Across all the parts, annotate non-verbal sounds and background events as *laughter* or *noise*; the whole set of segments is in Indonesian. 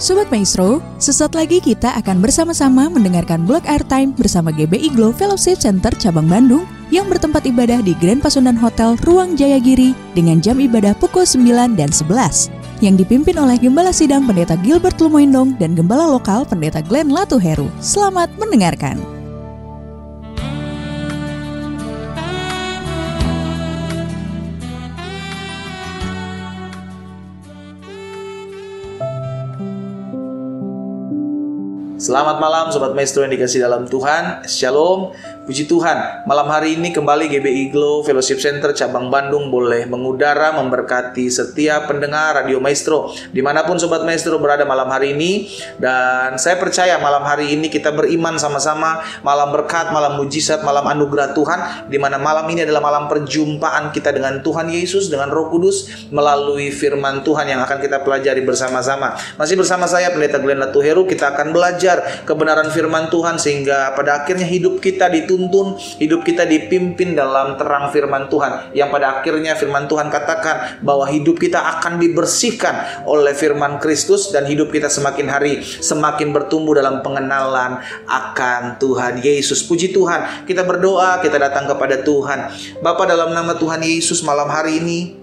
Sobat Maestro, sesaat lagi kita akan bersama-sama mendengarkan blog airtime bersama GBI Glow Fellowship Center Cabang Bandung yang bertempat ibadah di Grand Pasundan Hotel Ruang Jayagiri dengan jam ibadah pukul 9 dan 11 yang dipimpin oleh Gembala Sidang Pendeta Gilbert Lumoindong dan Gembala Lokal Pendeta Glenn Latuheru. Selamat mendengarkan. Selamat malam Sobat Maestro yang dikasih dalam Tuhan. Shalom Puji Tuhan, malam hari ini kembali GBI Glow Fellowship Center cabang Bandung boleh mengudara memberkati setiap pendengar Radio Maestro di mana pun Sobat Maestro berada malam hari ini dan saya percaya malam hari ini kita beriman sama-sama malam berkat, malam mujizat, malam anugerah Tuhan di mana malam ini adalah malam perjumpaan kita dengan Tuhan Yesus dengan Roh Kudus melalui firman Tuhan yang akan kita pelajari bersama-sama. Masih bersama saya Pendeta Glenn Latuheru kita akan belajar kebenaran firman Tuhan sehingga pada akhirnya hidup kita dituntut dituntun, hidup kita dipimpin dalam terang firman Tuhan. Yang pada akhirnya firman Tuhan katakan bahwa hidup kita akan dibersihkan oleh firman Kristus dan hidup kita semakin hari semakin bertumbuh dalam pengenalan akan Tuhan Yesus. Puji Tuhan, kita berdoa, kita datang kepada Tuhan. Bapak dalam nama Tuhan Yesus malam hari ini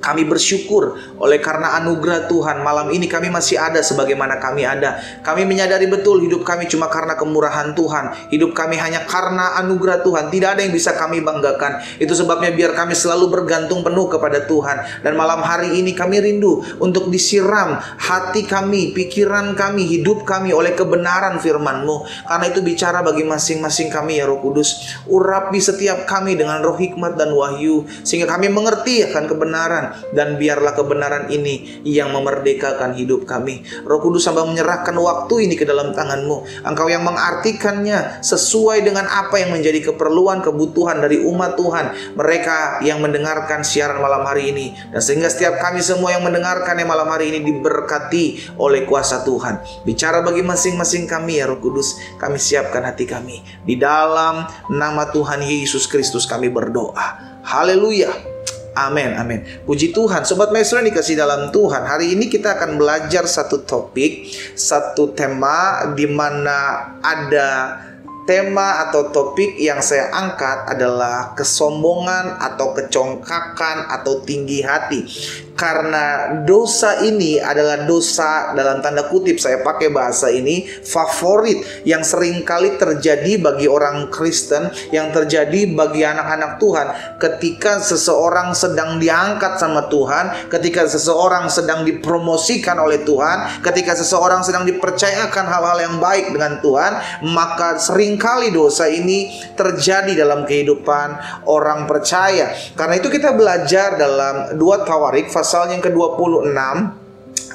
kami bersyukur oleh karena anugerah Tuhan malam ini kami masih ada sebagaimana kami ada. Kami menyadari betul hidup kami cuma karena kemurahan Tuhan. Hidup kami hanya karena anugerah Tuhan. Tidak ada yang bisa kami banggakan. Itu sebabnya biar kami selalu bergantung penuh kepada Tuhan. Dan malam hari ini kami rindu untuk disiram hati kami, pikiran kami, hidup kami oleh kebenaran firman-Mu. Karena itu bicara bagi masing-masing kami ya Roh Kudus. Urapi setiap kami dengan roh hikmat dan wahyu. Sehingga kami mengerti akan kebenaran dan biarlah kebenaran ini yang memerdekakan hidup kami. Roh Kudus hamba menyerahkan waktu ini ke dalam tanganmu. Engkau yang mengartikannya sesuai dengan apa yang menjadi keperluan kebutuhan dari umat Tuhan. Mereka yang mendengarkan siaran malam hari ini. Dan sehingga setiap kami semua yang mendengarkan yang malam hari ini diberkati oleh kuasa Tuhan. Bicara bagi masing-masing kami ya Roh Kudus. Kami siapkan hati kami. Di dalam nama Tuhan Yesus Kristus kami berdoa. Haleluya. Amin, amin. Puji Tuhan, Sobat Maestro yang dikasih dalam Tuhan. Hari ini kita akan belajar satu topik, satu tema di mana ada tema atau topik yang saya angkat adalah kesombongan atau kecongkakan atau tinggi hati. Karena dosa ini adalah dosa dalam tanda kutip saya pakai bahasa ini favorit yang sering kali terjadi bagi orang Kristen yang terjadi bagi anak-anak Tuhan. Ketika seseorang sedang diangkat sama Tuhan ketika seseorang sedang dipromosikan oleh Tuhan ketika seseorang sedang dipercayakan hal-hal yang baik dengan Tuhan maka sering kali dosa ini terjadi dalam kehidupan orang percaya karena itu kita belajar dalam dua tawarik pasal yang ke-26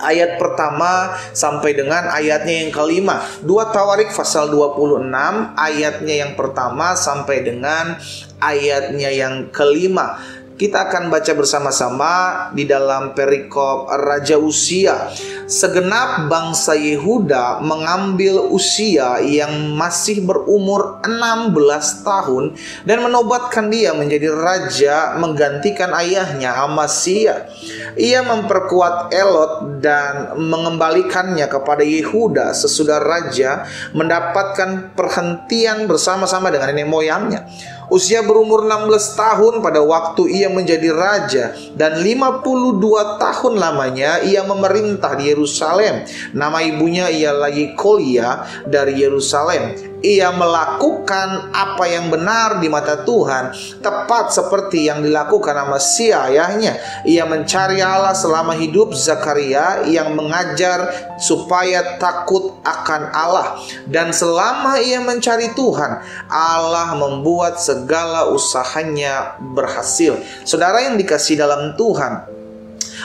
ayat pertama sampai dengan ayatnya yang kelima. Dua Tawarik pasal 26 ayatnya yang pertama sampai dengan ayatnya yang kelima. Kita akan baca bersama-sama di dalam perikop Raja Usia. Segenap bangsa Yehuda mengambil Usia yang masih berumur 16 tahun dan menobatkan dia menjadi raja menggantikan ayahnya Amasya. Ia memperkuat Elot dan mengembalikannya kepada Yehuda sesudah raja mendapatkan perhentian bersama-sama dengan nenek moyangnya. Usia berumur 16 tahun pada waktu ia menjadi raja dan 52 tahun lamanya ia memerintah di Yerusalem. Nama ibunya ialah Yekolia dari Yerusalem ia melakukan apa yang benar di mata Tuhan, tepat seperti yang dilakukan sama si ayahnya. Ia mencari Allah selama hidup Zakaria yang mengajar supaya takut akan Allah. Dan selama ia mencari Tuhan, Allah membuat segala usahanya berhasil. Saudara yang dikasih dalam Tuhan,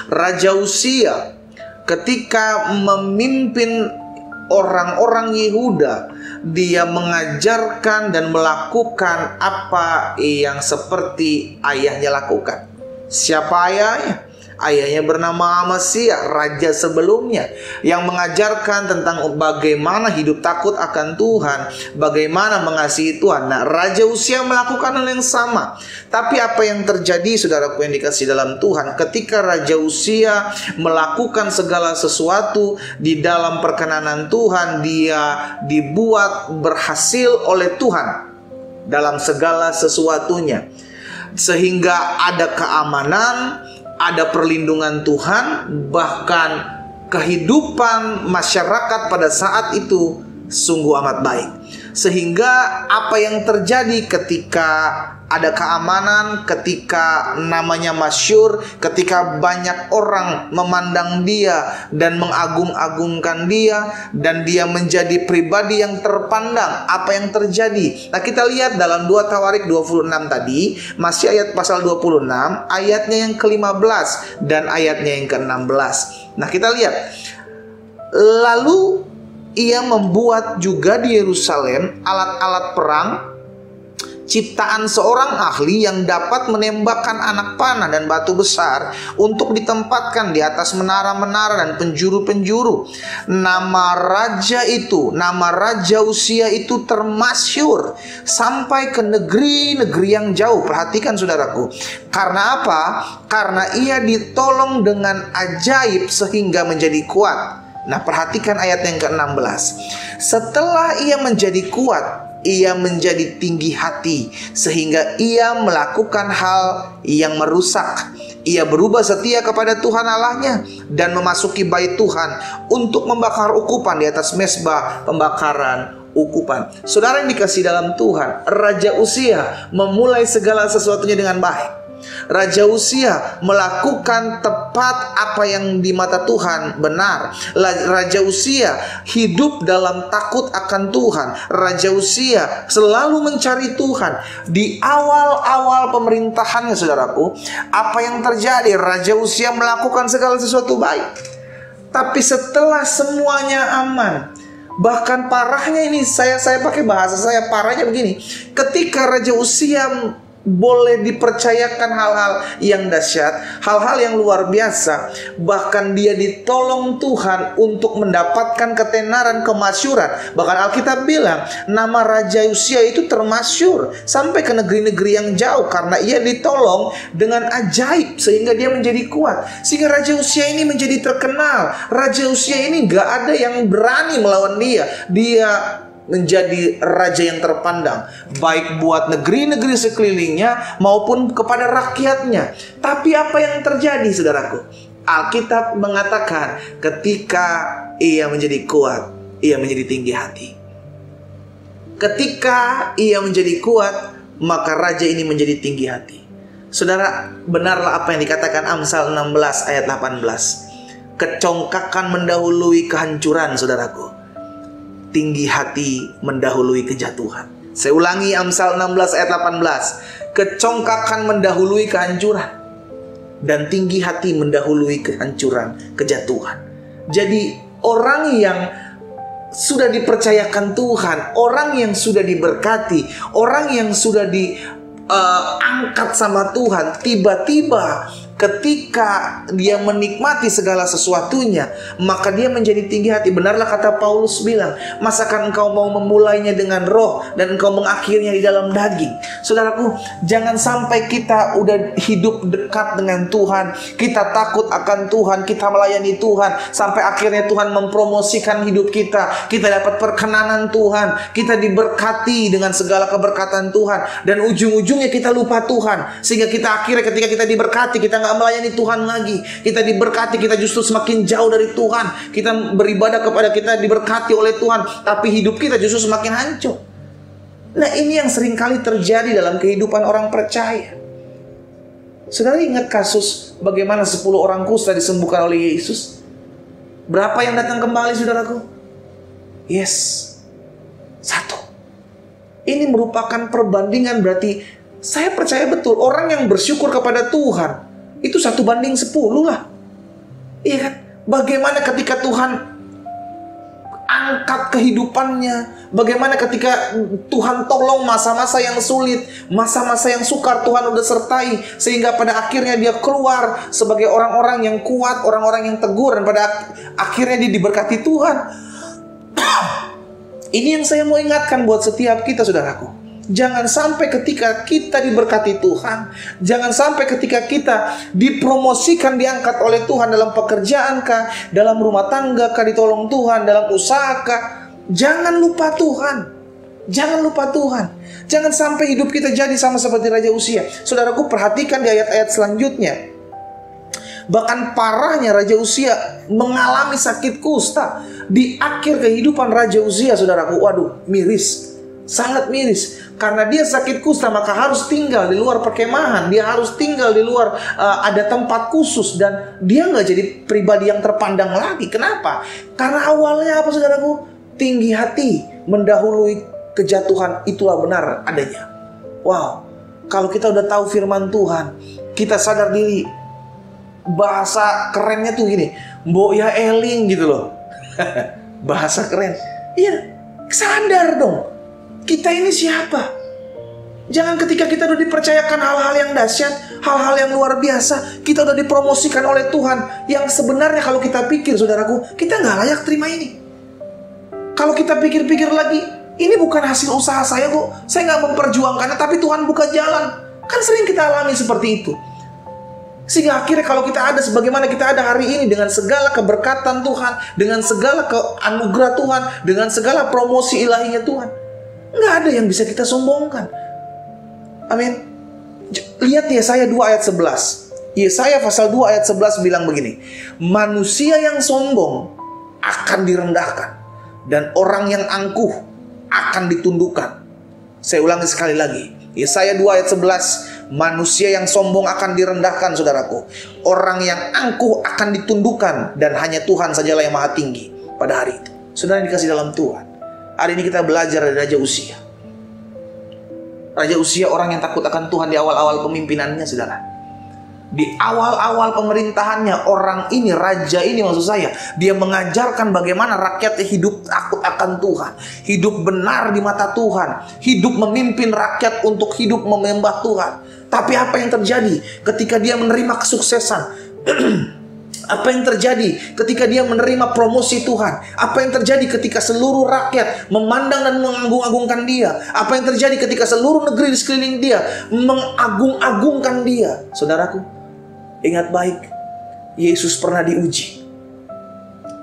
Raja Usia ketika memimpin orang-orang Yehuda dia mengajarkan dan melakukan apa yang seperti ayahnya lakukan. Siapa ayahnya? Ayahnya bernama Amasia, raja sebelumnya, yang mengajarkan tentang bagaimana hidup takut akan Tuhan, bagaimana mengasihi Tuhan. Nah, Raja Usia melakukan hal yang sama. Tapi apa yang terjadi, saudaraku yang dikasih dalam Tuhan, ketika Raja Usia melakukan segala sesuatu di dalam perkenanan Tuhan, dia dibuat berhasil oleh Tuhan dalam segala sesuatunya. Sehingga ada keamanan, ada perlindungan Tuhan, bahkan kehidupan masyarakat pada saat itu sungguh amat baik. Sehingga apa yang terjadi ketika ada keamanan, ketika namanya masyur, ketika banyak orang memandang dia dan mengagung-agungkan dia dan dia menjadi pribadi yang terpandang, apa yang terjadi? Nah, kita lihat dalam 2 Tawarik 26 tadi, masih ayat pasal 26, ayatnya yang ke-15 dan ayatnya yang ke-16. Nah, kita lihat. Lalu ia membuat juga di Yerusalem alat-alat perang ciptaan seorang ahli yang dapat menembakkan anak panah dan batu besar untuk ditempatkan di atas menara-menara dan penjuru-penjuru. Nama raja itu, nama raja usia itu termasyur sampai ke negeri-negeri yang jauh. Perhatikan saudaraku. Karena apa? Karena ia ditolong dengan ajaib sehingga menjadi kuat. Nah, perhatikan ayat yang ke-16. Setelah ia menjadi kuat, ia menjadi tinggi hati sehingga ia melakukan hal yang merusak. Ia berubah setia kepada Tuhan Allahnya dan memasuki bait Tuhan untuk membakar ukupan di atas mesbah pembakaran ukupan. Saudara yang dikasih dalam Tuhan, Raja Usia memulai segala sesuatunya dengan baik. Raja Usia melakukan tepat apa yang di mata Tuhan benar. Raja Usia hidup dalam takut akan Tuhan. Raja Usia selalu mencari Tuhan. Di awal-awal pemerintahannya saudaraku, apa yang terjadi? Raja Usia melakukan segala sesuatu baik. Tapi setelah semuanya aman, bahkan parahnya ini saya saya pakai bahasa saya parahnya begini. Ketika Raja Usia boleh dipercayakan hal-hal yang dahsyat, hal-hal yang luar biasa. Bahkan dia ditolong Tuhan untuk mendapatkan ketenaran kemasyuran. Bahkan Alkitab bilang nama Raja Usia itu termasyur sampai ke negeri-negeri yang jauh karena ia ditolong dengan ajaib sehingga dia menjadi kuat. Sehingga Raja Usia ini menjadi terkenal. Raja Usia ini gak ada yang berani melawan dia. Dia menjadi raja yang terpandang baik buat negeri-negeri sekelilingnya maupun kepada rakyatnya. Tapi apa yang terjadi saudaraku? Alkitab mengatakan ketika ia menjadi kuat, ia menjadi tinggi hati. Ketika ia menjadi kuat, maka raja ini menjadi tinggi hati. Saudara, benarlah apa yang dikatakan Amsal 16 ayat 18. Kecongkakan mendahului kehancuran, saudaraku tinggi hati mendahului kejatuhan. Saya ulangi Amsal 16 ayat 18. Kecongkakan mendahului kehancuran dan tinggi hati mendahului kehancuran, kejatuhan. Jadi orang yang sudah dipercayakan Tuhan, orang yang sudah diberkati, orang yang sudah diangkat uh, sama Tuhan, tiba-tiba ketika dia menikmati segala sesuatunya, maka dia menjadi tinggi hati. Benarlah kata Paulus bilang, masakan engkau mau memulainya dengan roh dan engkau mengakhirnya di dalam daging. Saudaraku, jangan sampai kita udah hidup dekat dengan Tuhan, kita takut akan Tuhan, kita melayani Tuhan, sampai akhirnya Tuhan mempromosikan hidup kita, kita dapat perkenanan Tuhan, kita diberkati dengan segala keberkatan Tuhan, dan ujung-ujungnya kita lupa Tuhan, sehingga kita akhirnya ketika kita diberkati, kita nggak melayani Tuhan lagi. Kita diberkati, kita justru semakin jauh dari Tuhan. Kita beribadah kepada kita diberkati oleh Tuhan, tapi hidup kita justru semakin hancur. Nah, ini yang sering kali terjadi dalam kehidupan orang percaya. Saudara ingat kasus bagaimana 10 orang kusta disembuhkan oleh Yesus? Berapa yang datang kembali saudaraku? Yes. Satu. Ini merupakan perbandingan berarti saya percaya betul orang yang bersyukur kepada Tuhan itu satu banding sepuluh lah. Iya kan? Bagaimana ketika Tuhan angkat kehidupannya, Bagaimana ketika Tuhan tolong masa-masa yang sulit, masa-masa yang sukar Tuhan udah sertai sehingga pada akhirnya dia keluar sebagai orang-orang yang kuat, orang-orang yang tegur dan pada akhirnya dia diberkati Tuhan. *coughs* Ini yang saya mau ingatkan buat setiap kita saudaraku. Jangan sampai ketika kita diberkati Tuhan, jangan sampai ketika kita dipromosikan diangkat oleh Tuhan dalam pekerjaan kah, dalam rumah tangga kah ditolong Tuhan, dalam usaha kah, Jangan lupa Tuhan. Jangan lupa Tuhan. Jangan sampai hidup kita jadi sama seperti Raja Usia. Saudaraku perhatikan di ayat-ayat selanjutnya. Bahkan parahnya Raja Usia mengalami sakit kusta. Di akhir kehidupan Raja Usia, saudaraku, waduh, miris. Sangat miris. Karena dia sakit kusta, maka harus tinggal di luar perkemahan. Dia harus tinggal di luar uh, ada tempat khusus. Dan dia nggak jadi pribadi yang terpandang lagi. Kenapa? Karena awalnya apa, saudaraku? tinggi hati mendahului kejatuhan itulah benar adanya. Wow, kalau kita udah tahu firman Tuhan, kita sadar diri. Bahasa kerennya tuh gini, mbok ya eling gitu loh. *laughs* Bahasa keren. Iya, sadar dong. Kita ini siapa? Jangan ketika kita udah dipercayakan hal-hal yang dahsyat, hal-hal yang luar biasa, kita udah dipromosikan oleh Tuhan, yang sebenarnya kalau kita pikir, saudaraku, kita nggak layak terima ini. Kalau kita pikir-pikir lagi, ini bukan hasil usaha saya kok. Saya nggak memperjuangkannya, tapi Tuhan buka jalan. Kan sering kita alami seperti itu. Sehingga akhirnya kalau kita ada sebagaimana kita ada hari ini dengan segala keberkatan Tuhan, dengan segala anugerah Tuhan, dengan segala promosi ilahinya Tuhan, nggak ada yang bisa kita sombongkan. Amin. Lihat ya saya 2 ayat 11. Yesaya pasal 2 ayat 11 bilang begini. Manusia yang sombong akan direndahkan dan orang yang angkuh akan ditundukkan. Saya ulangi sekali lagi. Yesaya 2 ayat 11, manusia yang sombong akan direndahkan saudaraku. Orang yang angkuh akan ditundukkan dan hanya Tuhan sajalah yang maha tinggi pada hari itu. Saudara dikasih dalam Tuhan. Hari ini kita belajar dari Raja Usia. Raja Usia orang yang takut akan Tuhan di awal-awal pemimpinannya saudara. Di awal-awal pemerintahannya orang ini raja ini maksud saya dia mengajarkan bagaimana rakyatnya hidup takut akan Tuhan hidup benar di mata Tuhan hidup memimpin rakyat untuk hidup memembah Tuhan. Tapi apa yang terjadi ketika dia menerima kesuksesan *clears throat* Apa yang terjadi ketika dia menerima promosi Tuhan? Apa yang terjadi ketika seluruh rakyat memandang dan mengagung-agungkan dia? Apa yang terjadi ketika seluruh negeri di sekeliling dia mengagung-agungkan dia? Saudaraku, Ingat baik, Yesus pernah diuji.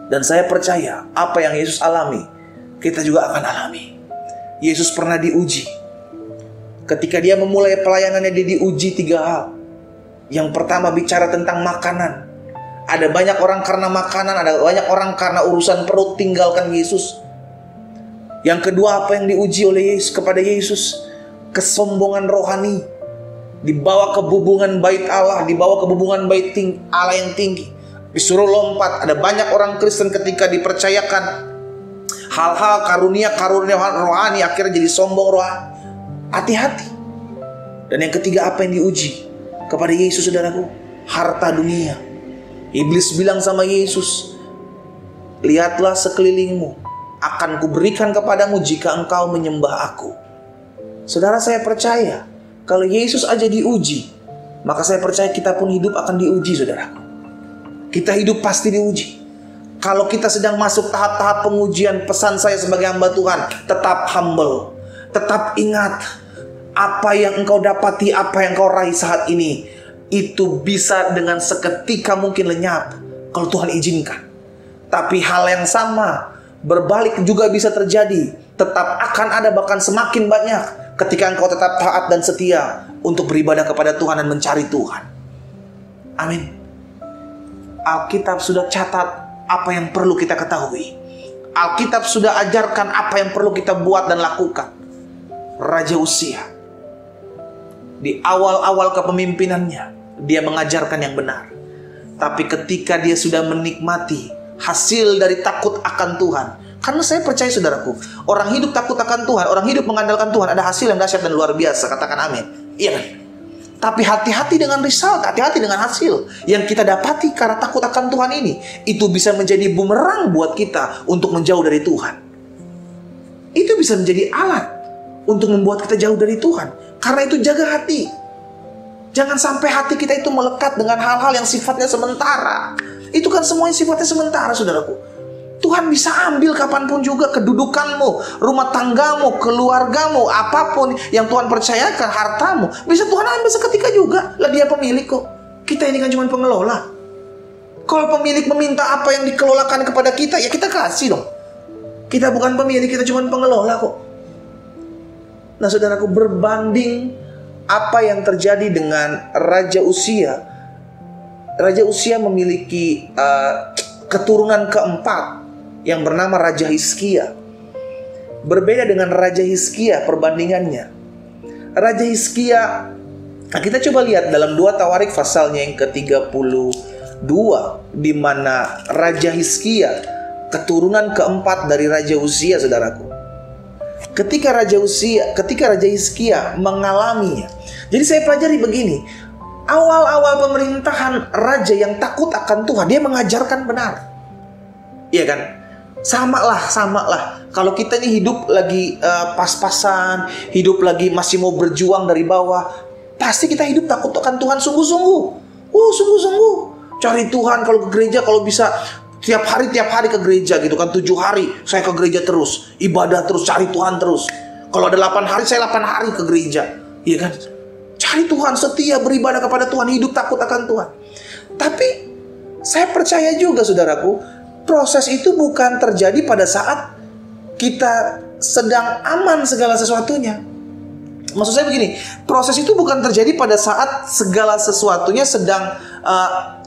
Dan saya percaya apa yang Yesus alami, kita juga akan alami. Yesus pernah diuji. Ketika dia memulai pelayanannya, dia diuji tiga hal. Yang pertama bicara tentang makanan. Ada banyak orang karena makanan, ada banyak orang karena urusan perut tinggalkan Yesus. Yang kedua apa yang diuji oleh Yesus kepada Yesus? Kesombongan rohani dibawa ke bubungan bait Allah, dibawa ke bubungan bait ting Allah yang tinggi. Disuruh lompat. Ada banyak orang Kristen ketika dipercayakan hal-hal karunia-karunia rohani akhirnya jadi sombong rohani. Hati-hati. Dan yang ketiga apa yang diuji kepada Yesus saudaraku? Harta dunia. Iblis bilang sama Yesus, lihatlah sekelilingmu, akan kuberikan kepadamu jika engkau menyembah aku. Saudara saya percaya, kalau Yesus aja diuji, maka saya percaya kita pun hidup akan diuji, saudara. Kita hidup pasti diuji. Kalau kita sedang masuk tahap-tahap pengujian, pesan saya sebagai hamba Tuhan, tetap humble. Tetap ingat, apa yang engkau dapati, apa yang engkau raih saat ini, itu bisa dengan seketika mungkin lenyap kalau Tuhan izinkan. Tapi hal yang sama berbalik juga bisa terjadi. Tetap akan ada bahkan semakin banyak ketika engkau tetap taat dan setia untuk beribadah kepada Tuhan dan mencari Tuhan. Amin. Alkitab sudah catat apa yang perlu kita ketahui. Alkitab sudah ajarkan apa yang perlu kita buat dan lakukan. Raja Usia di awal-awal kepemimpinannya dia mengajarkan yang benar. Tapi ketika dia sudah menikmati hasil dari takut akan Tuhan, karena saya percaya saudaraku, orang hidup takut akan Tuhan, orang hidup mengandalkan Tuhan, ada hasil yang dahsyat dan luar biasa. Katakan amin. Iya kan? Tapi hati-hati dengan result, hati-hati dengan hasil yang kita dapati karena takut akan Tuhan ini. Itu bisa menjadi bumerang buat kita untuk menjauh dari Tuhan. itu bisa menjadi alat untuk membuat kita jauh dari Tuhan. Karena itu jaga hati. Jangan sampai hati kita itu melekat dengan hal-hal yang sifatnya sementara. Itu kan semuanya sifatnya sementara, saudaraku. Tuhan bisa ambil kapan pun juga kedudukanmu, rumah tanggamu, keluargamu, apa pun yang Tuhan percayakan, hartamu. Bisa Tuhan ambil seketika juga. Lah dia pemilik kok. Kita ini kan cuma pengelola. Kalau pemilik meminta apa yang dikelolakan kepada kita, ya kita kasih dong. Kita bukan pemilik, kita cuma pengelola kok. Nah saudaraku berbanding apa yang terjadi dengan Raja Usia. Raja Usia memiliki uh, keturunan keempat yang bernama Raja Hizkia. Berbeda dengan Raja Hizkia perbandingannya. Raja Hizkia, nah kita coba lihat dalam dua Tawarik pasalnya yang ke-32 di mana Raja Hizkia keturunan keempat dari Raja Usia saudaraku. Ketika Raja Usia, ketika Raja Hizkia mengalaminya. Jadi saya pelajari begini, awal-awal pemerintahan raja yang takut akan Tuhan, dia mengajarkan benar. Iya kan? sama lah sama lah kalau kita ini hidup lagi uh, pas-pasan hidup lagi masih mau berjuang dari bawah pasti kita hidup takut akan Tuhan sungguh-sungguh oh sungguh-sungguh cari Tuhan kalau ke gereja kalau bisa tiap hari tiap hari ke gereja gitu kan. Tujuh hari saya ke gereja terus. Ibadah terus cari Tuhan terus. Kalau ada delapan hari saya delapan hari ke gereja. Iya kan? Cari Tuhan setia beribadah kepada Tuhan. Hidup takut akan Tuhan. Tapi saya percaya juga saudaraku proses itu bukan terjadi pada saat kita sedang aman segala sesuatunya. Maksud saya begini, proses itu bukan terjadi pada saat segala sesuatunya sedang uh,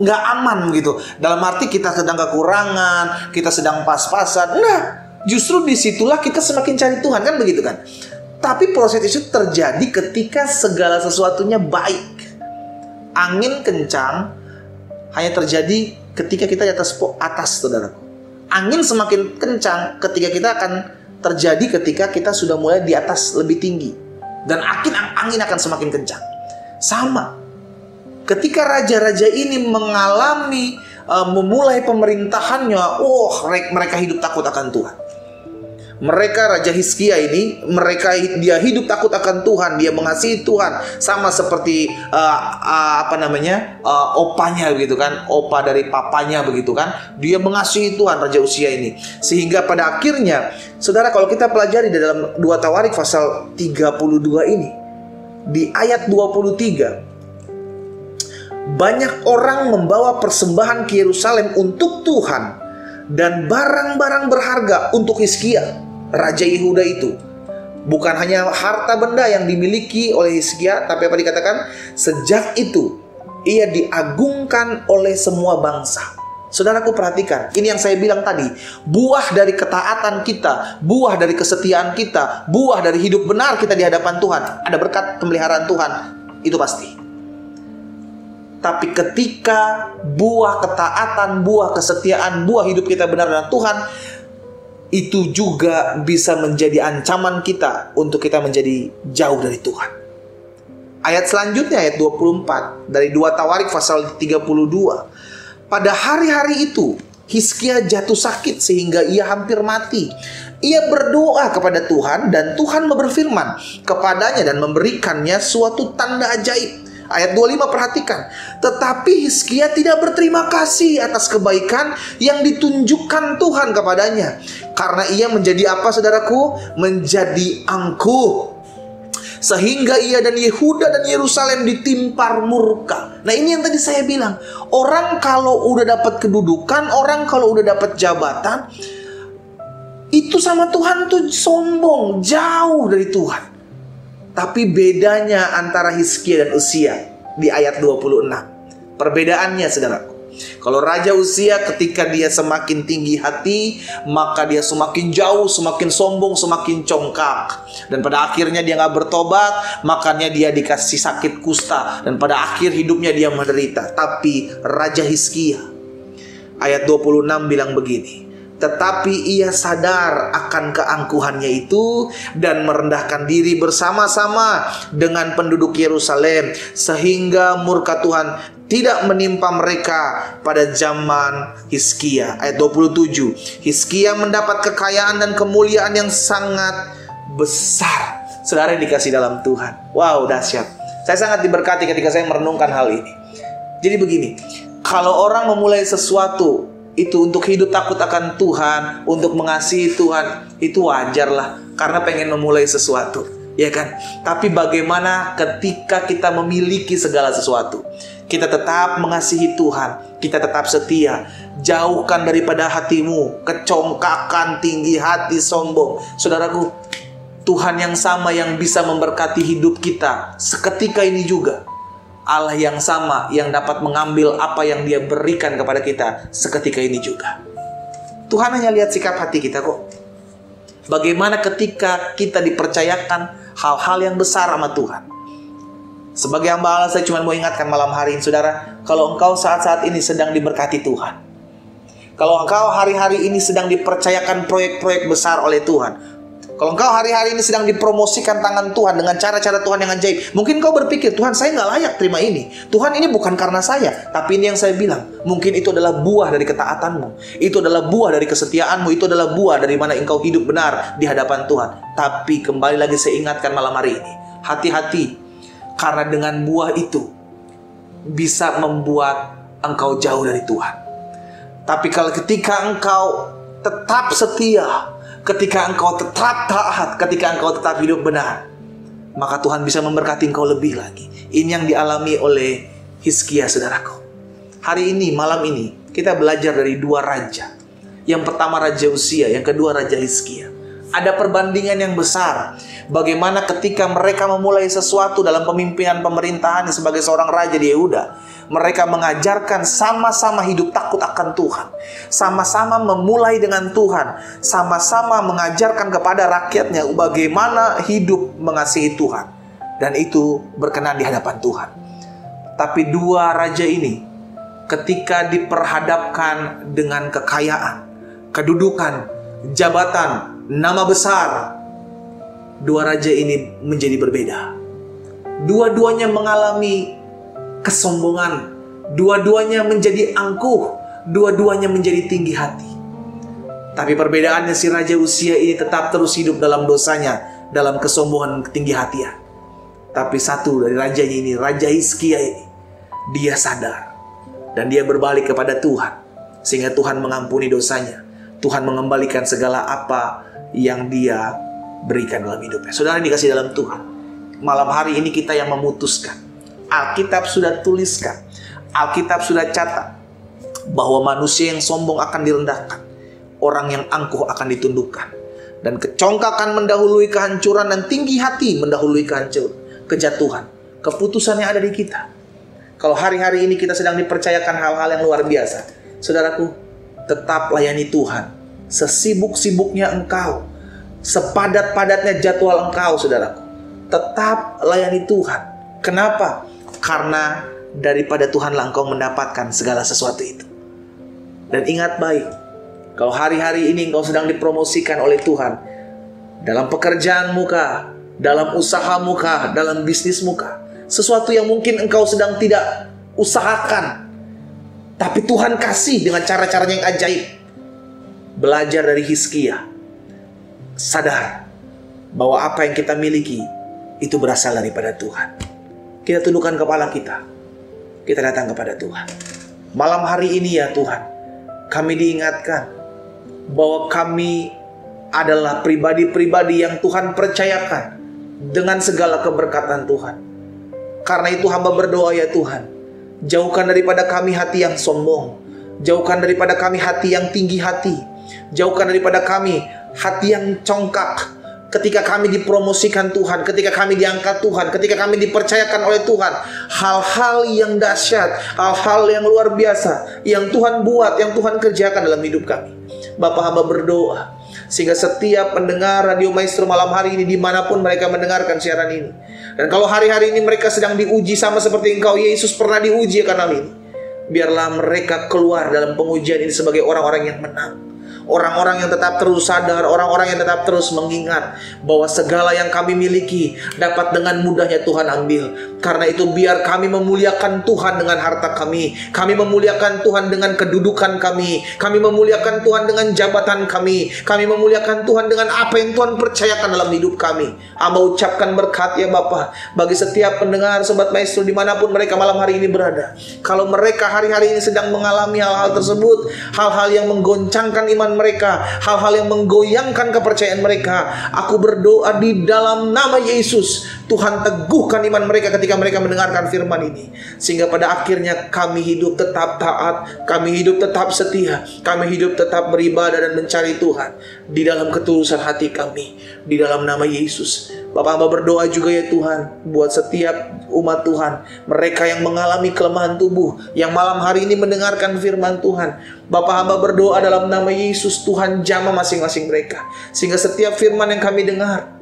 nggak aman gitu. Dalam arti kita sedang kekurangan, kita sedang pas-pasan. Nah, justru di situlah kita semakin cari Tuhan kan begitu kan. Tapi proses itu terjadi ketika segala sesuatunya baik. Angin kencang hanya terjadi ketika kita di atas atas saudaraku. Angin semakin kencang ketika kita akan terjadi ketika kita sudah mulai di atas lebih tinggi. Dan angin angin akan semakin kencang. Sama. Ketika raja-raja ini mengalami uh, memulai pemerintahannya, oh mereka hidup takut akan Tuhan. Mereka Raja Hizkia ini mereka dia hidup takut akan Tuhan dia mengasihi Tuhan sama seperti uh, uh, apa namanya uh, opanya begitu kan opa dari papanya begitu kan dia mengasihi Tuhan Raja Usia ini. Sehingga pada akhirnya saudara kalau kita pelajari di dalam dua Tawarik pasal 32 ini di ayat 23 banyak orang membawa persembahan ke Yerusalem untuk Tuhan dan barang-barang berharga untuk Hizkia Raja Yehuda itu. Bukan hanya harta benda yang dimiliki oleh Hizkia, tapi apa dikatakan? Sejak itu ia diagungkan oleh semua bangsa. Saudaraku perhatikan, ini yang saya bilang tadi, buah dari ketaatan kita, buah dari kesetiaan kita, buah dari hidup benar kita di hadapan Tuhan, ada berkat pemeliharaan Tuhan, itu pasti. Tapi ketika buah ketaatan, buah kesetiaan, buah hidup kita benar dengan Tuhan itu juga bisa menjadi ancaman kita untuk kita menjadi jauh dari Tuhan. Ayat selanjutnya ayat 24 dari dua Tawarik pasal 32. Pada hari-hari itu Hizkia jatuh sakit sehingga ia hampir mati. Ia berdoa kepada Tuhan dan Tuhan berfirman kepadanya dan memberikannya suatu tanda ajaib Ayat 25 perhatikan. Tetapi Hizkia tidak berterima kasih atas kebaikan yang ditunjukkan Tuhan kepadanya. Karena ia menjadi apa saudaraku? Menjadi angkuh. Sehingga ia dan Yehuda dan Yerusalem ditimpar murka. Nah ini yang tadi saya bilang. Orang kalau udah dapat kedudukan, orang kalau udah dapat jabatan, itu sama Tuhan tuh sombong, jauh dari Tuhan. Tapi bedanya antara Hizkia dan Usia di ayat 26. Perbedaannya saudaraku. Kalau Raja Usia ketika dia semakin tinggi hati, maka dia semakin jauh, semakin sombong, semakin congkak. Dan pada akhirnya dia nggak bertobat, makanya dia dikasih sakit kusta. Dan pada akhir hidupnya dia menderita. Tapi Raja Hizkia, ayat 26 bilang begini tetapi ia sadar akan keangkuhannya itu dan merendahkan diri bersama-sama dengan penduduk Yerusalem sehingga murka Tuhan tidak menimpa mereka pada zaman Hiskia ayat 27 Hiskia mendapat kekayaan dan kemuliaan yang sangat besar. Saudara yang dikasih dalam Tuhan. Wow dahsyat. Saya sangat diberkati ketika saya merenungkan hal ini. Jadi begini kalau orang memulai sesuatu itu untuk hidup takut akan Tuhan, untuk mengasihi Tuhan, itu wajar lah karena pengen memulai sesuatu, ya kan? Tapi bagaimana ketika kita memiliki segala sesuatu? Kita tetap mengasihi Tuhan, kita tetap setia. Jauhkan daripada hatimu kecongkakan, tinggi hati, sombong. Saudaraku, Tuhan yang sama yang bisa memberkati hidup kita seketika ini juga. Allah yang sama yang dapat mengambil apa yang dia berikan kepada kita seketika ini juga. Tuhan hanya lihat sikap hati kita kok. Bagaimana ketika kita dipercayakan hal-hal yang besar sama Tuhan. Sebagai hamba Allah saya cuma mau ingatkan malam hari ini saudara, kalau engkau saat-saat ini sedang diberkati Tuhan. Kalau engkau hari-hari ini sedang dipercayakan proyek-proyek besar oleh Tuhan, kalau engkau hari-hari ini sedang dipromosikan tangan Tuhan dengan cara-cara Tuhan yang ajaib, mungkin kau berpikir, Tuhan saya nggak layak terima ini. Tuhan ini bukan karena saya, tapi ini yang saya bilang. Mungkin itu adalah buah dari ketaatanmu. Itu adalah buah dari kesetiaanmu. Itu adalah buah dari mana engkau hidup benar di hadapan Tuhan. Tapi kembali lagi saya ingatkan malam hari ini. Hati-hati. Karena dengan buah itu bisa membuat engkau jauh dari Tuhan. Tapi kalau ketika engkau tetap setia, ketika engkau tetap taat, ketika engkau tetap hidup benar, maka Tuhan bisa memberkati engkau lebih lagi. Ini yang dialami oleh Hizkia, saudaraku. Hari ini, malam ini, kita belajar dari dua raja. Yang pertama Raja Usia, yang kedua Raja Hizkia. Ada perbandingan yang besar. Bagaimana ketika mereka memulai sesuatu dalam pemimpinan pemerintahan sebagai seorang raja di Yehuda mereka mengajarkan sama-sama hidup takut akan Tuhan, sama-sama memulai dengan Tuhan, sama-sama mengajarkan kepada rakyatnya bagaimana hidup mengasihi Tuhan, dan itu berkenan di hadapan Tuhan. Tapi dua raja ini, ketika diperhadapkan dengan kekayaan, kedudukan, jabatan, nama besar, dua raja ini menjadi berbeda. Dua-duanya mengalami kesombongan. Dua-duanya menjadi angkuh, dua-duanya menjadi tinggi hati. Tapi perbedaannya si raja usia ini tetap terus hidup dalam dosanya, dalam kesombongan tinggi hatian. Tapi satu dari rajanya ini, Raja Hizkia ini, dia sadar dan dia berbalik kepada Tuhan sehingga Tuhan mengampuni dosanya. Tuhan mengembalikan segala apa yang dia berikan dalam hidupnya. Saudara dikasih dalam Tuhan. Malam hari ini kita yang memutuskan Alkitab sudah tuliskan, Alkitab sudah catat bahwa manusia yang sombong akan direndahkan, orang yang angkuh akan ditundukkan, dan kecongkakan mendahului kehancuran dan tinggi hati mendahului kehancuran, kejatuhan. Keputusannya ada di kita. Kalau hari-hari ini kita sedang dipercayakan hal-hal yang luar biasa, saudaraku, tetap layani Tuhan. Sesibuk-sibuknya engkau, sepadat-padatnya jadwal engkau, saudaraku. Tetap layani Tuhan. Kenapa? Karena daripada Tuhanlah engkau mendapatkan segala sesuatu itu. Dan ingat baik, kalau hari-hari ini engkau sedang dipromosikan oleh Tuhan, dalam pekerjaan muka, dalam usaha muka, dalam bisnis muka, sesuatu yang mungkin engkau sedang tidak usahakan, tapi Tuhan kasih dengan cara-caranya yang ajaib. Belajar dari Hizkia, sadar bahwa apa yang kita miliki itu berasal daripada Tuhan. Kita tundukkan kepala kita. Kita datang kepada Tuhan. Malam hari ini ya Tuhan, kami diingatkan bahwa kami adalah pribadi-pribadi yang Tuhan percayakan dengan segala keberkatan Tuhan. Karena itu hamba berdoa ya Tuhan, jauhkan daripada kami hati yang sombong, jauhkan daripada kami hati yang tinggi hati, jauhkan daripada kami hati yang congkak, ketika kami dipromosikan Tuhan, ketika kami diangkat Tuhan, ketika kami dipercayakan oleh Tuhan, hal-hal yang dahsyat, hal-hal yang luar biasa yang Tuhan buat, yang Tuhan kerjakan dalam hidup kami. Bapak hamba berdoa sehingga setiap pendengar radio maestro malam hari ini di mana pun mereka mendengarkan siaran ini. Dan kalau hari-hari ini mereka sedang diuji sama seperti engkau Yesus pernah diuji karena ini. Biarlah mereka keluar dalam pengujian ini sebagai orang-orang yang menang orang-orang yang tetap terus sadar, orang-orang yang tetap terus mengingat bahwa segala yang kami miliki dapat dengan mudahnya Tuhan ambil. Karena itu biar kami memuliakan Tuhan dengan harta kami. Kami memuliakan Tuhan dengan kedudukan kami. Kami memuliakan Tuhan dengan jabatan kami. Kami memuliakan Tuhan dengan apa yang Tuhan percayakan dalam hidup kami. Amba ucapkan berkat ya Bapak. Bagi setiap pendengar Sobat Maestro di mana pun mereka malam hari ini berada. Kalau mereka hari-hari ini sedang mengalami hal-hal tersebut. Hal-hal yang menggoncangkan iman mereka. Hal-hal yang menggoyangkan kepercayaan mereka. Aku berdoa di dalam nama Yesus. Tuhan teguhkan iman mereka ketika mereka mendengarkan firman ini. Sehingga pada akhirnya kami hidup tetap taat, kami hidup tetap setia, kami hidup tetap beribadah dan mencari Tuhan di dalam ketulusan hati kami, di dalam nama Yesus. Bapak hamba berdoa juga ya Tuhan buat setiap umat Tuhan, mereka yang mengalami kelemahan tubuh, yang malam hari ini mendengarkan firman Tuhan. Bapak hamba berdoa dalam nama Yesus Tuhan jamah masing-masing mereka. Sehingga setiap firman yang kami dengar,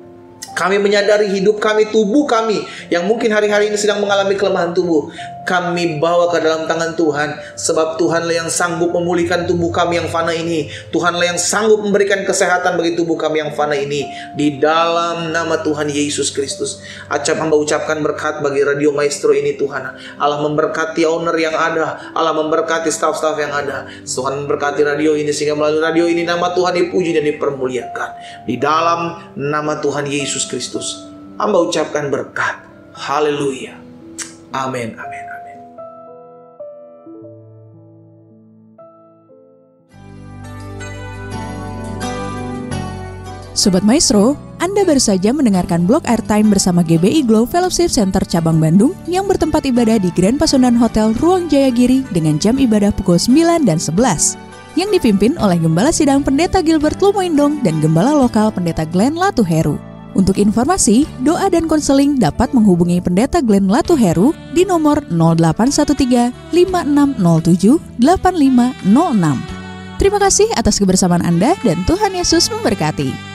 kami menyadari hidup kami, tubuh kami yang mungkin hari-hari ini sedang mengalami kelemahan tubuh. Kami bawa ke dalam tangan Tuhan sebab Tuhanlah yang sanggup memulihkan tubuh kami yang fana ini. Tuhanlah yang sanggup memberikan kesehatan bagi tubuh kami yang fana ini di dalam nama Tuhan Yesus Kristus. Acap hamba ucapkan berkat bagi Radio Maestro ini Tuhan. Allah memberkati owner yang ada, Allah memberkati staff-staff yang ada. Tuhan memberkati radio ini sehingga melalui radio ini nama Tuhan dipuji dan dipermuliakan. Di dalam nama Tuhan Yesus Kristus. Hamba ucapkan berkat. Haleluya. Amin. Amin. Amin. Sobat Maestro, Anda baru saja mendengarkan blog airtime bersama GBI Glow Fellowship Center Cabang Bandung yang bertempat ibadah di Grand Pasundan Hotel Ruang Jayagiri dengan jam ibadah pukul 9 dan 11 yang dipimpin oleh Gembala Sidang Pendeta Gilbert Lumoindong dan Gembala Lokal Pendeta Glenn Latuheru. Untuk informasi, doa dan konseling dapat menghubungi Pendeta Glenn Latuheru di nomor 0813 5607 8506. Terima kasih atas kebersamaan Anda dan Tuhan Yesus memberkati.